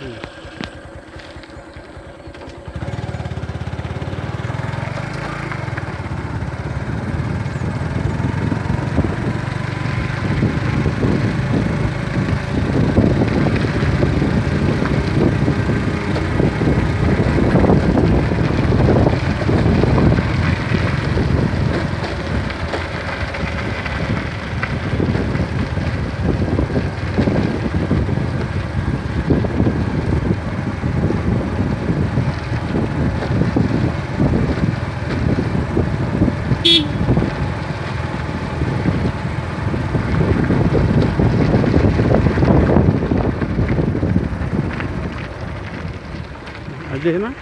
Mm. Ajay ना?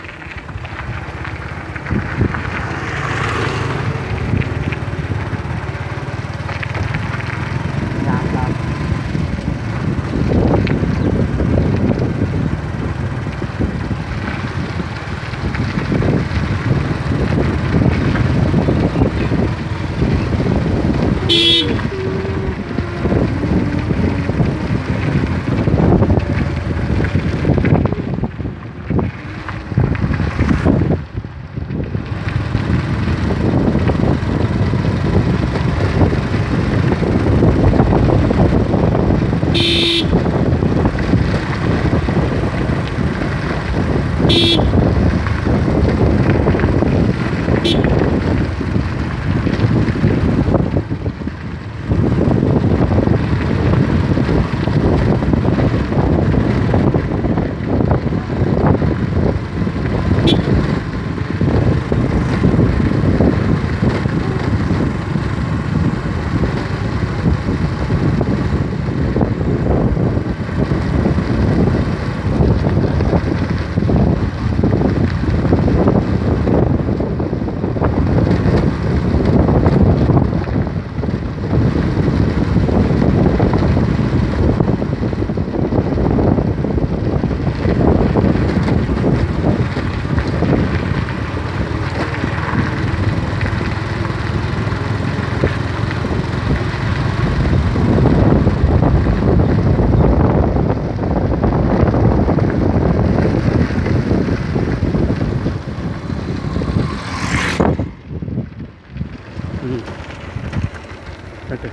कटे